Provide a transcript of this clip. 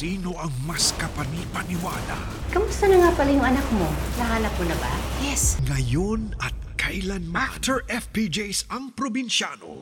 sino ang mas kapani-paniwala. Kamusta na nga pala yung anak mo? Nahanap mo na ba? Yes. Ngayon at kailanman. After FPJs ang probinsyano,